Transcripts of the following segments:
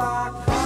I haven't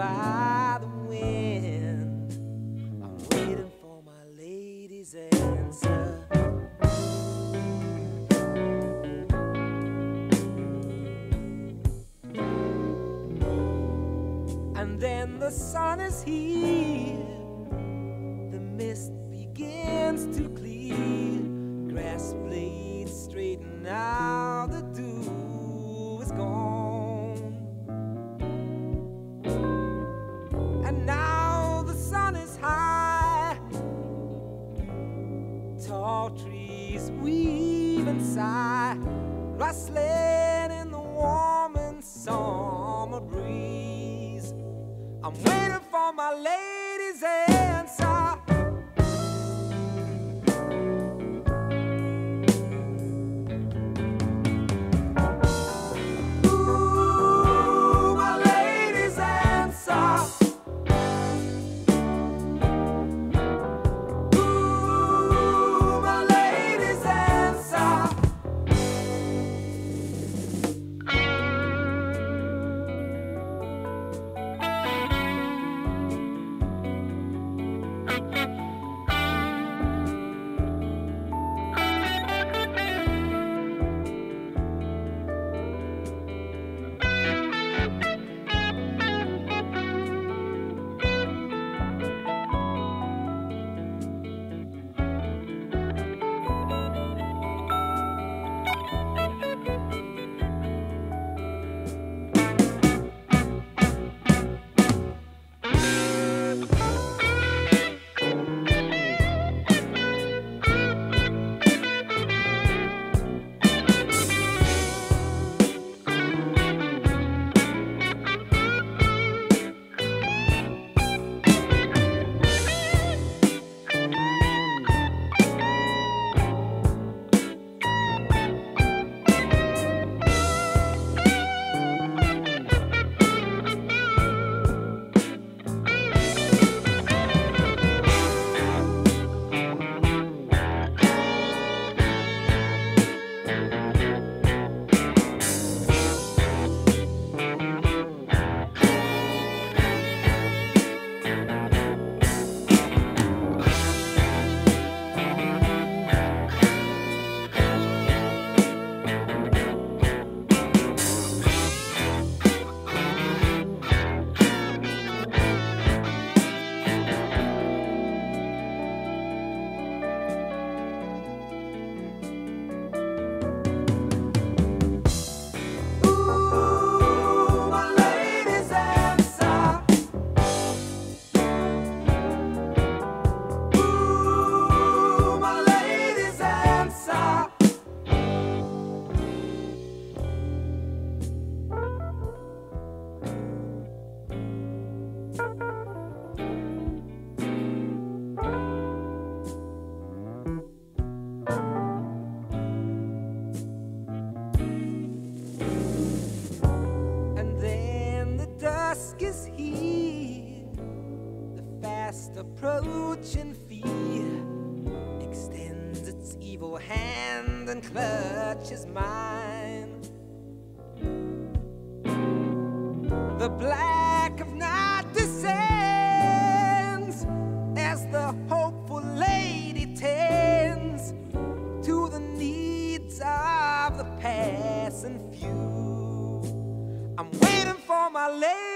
by the wind. I'm waiting for my lady's answer. And then the sun is here. and few. I'm waiting for my lady.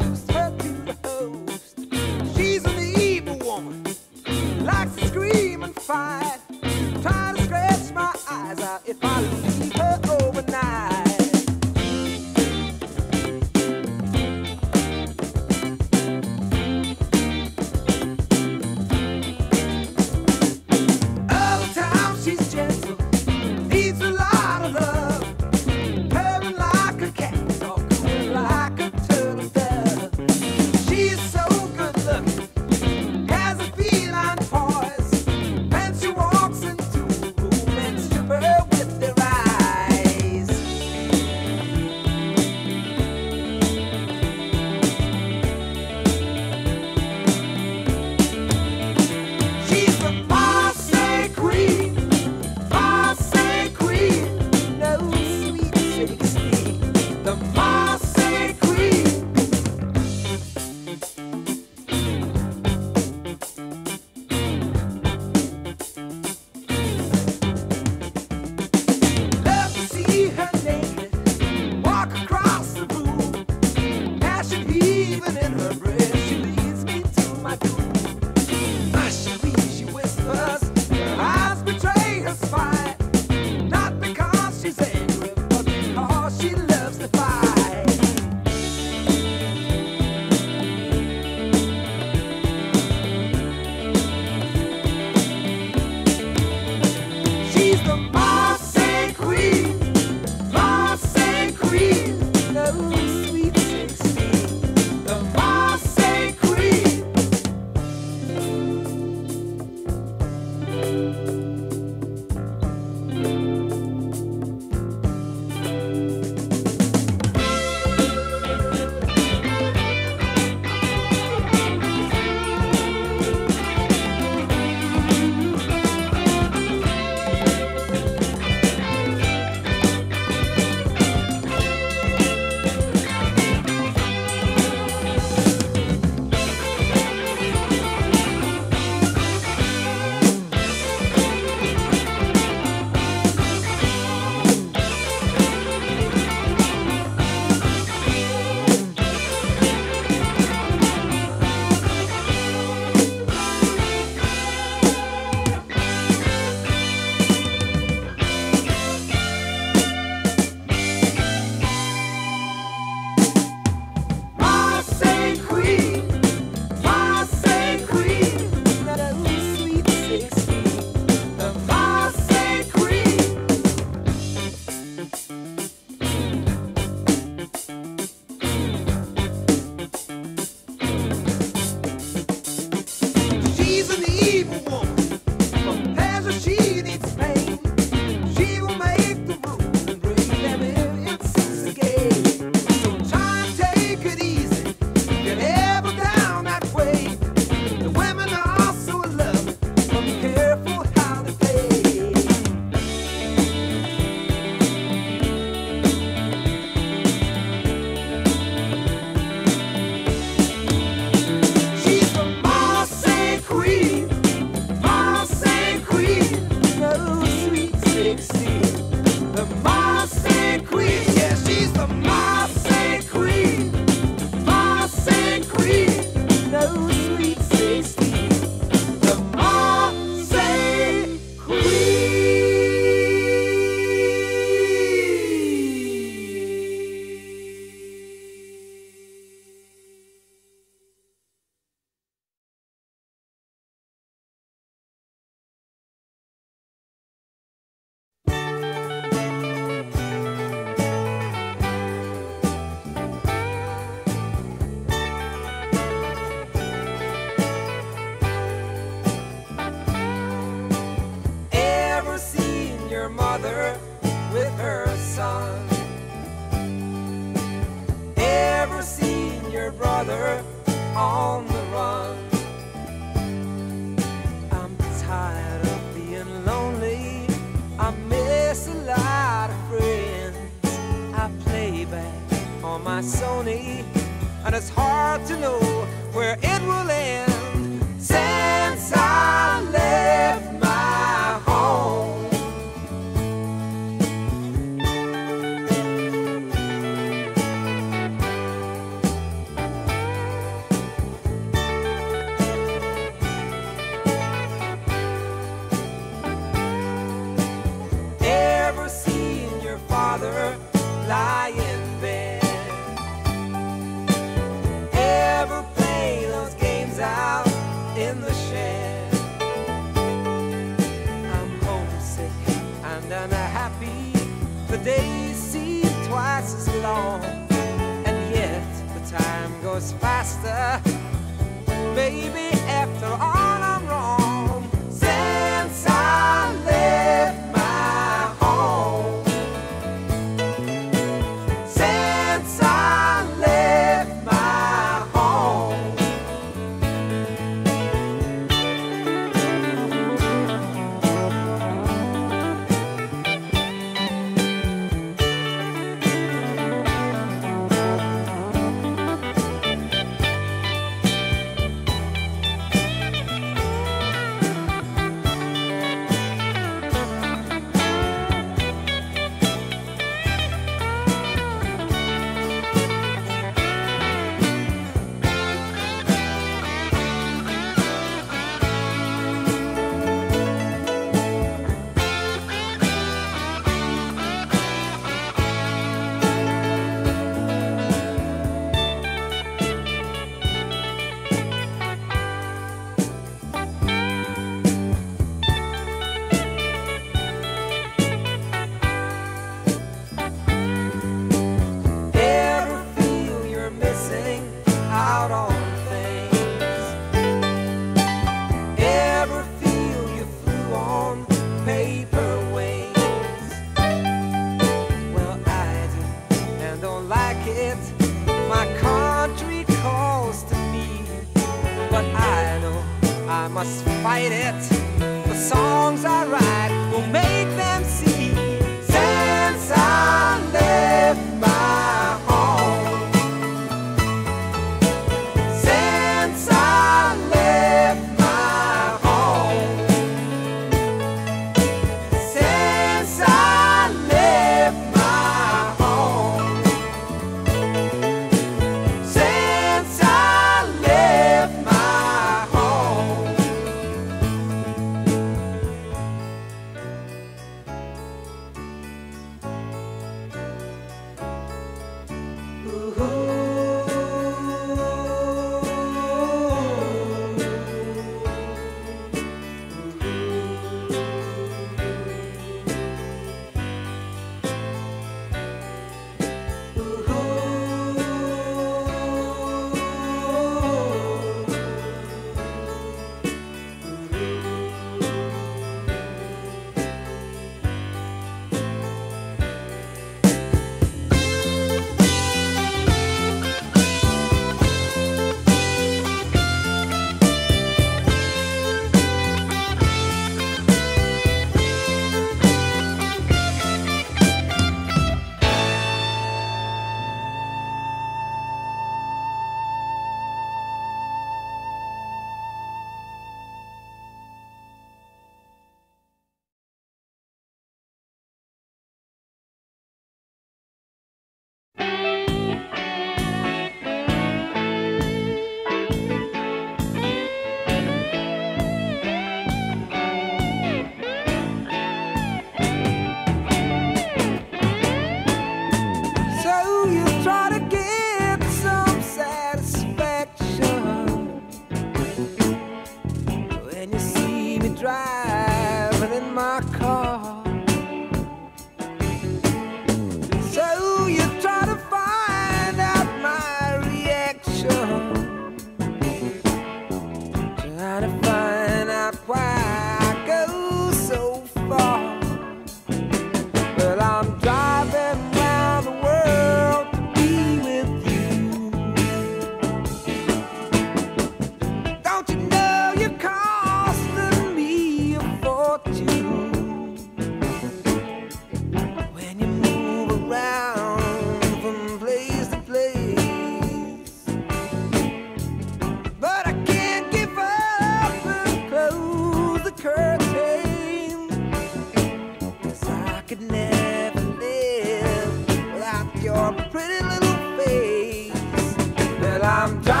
I'm dying.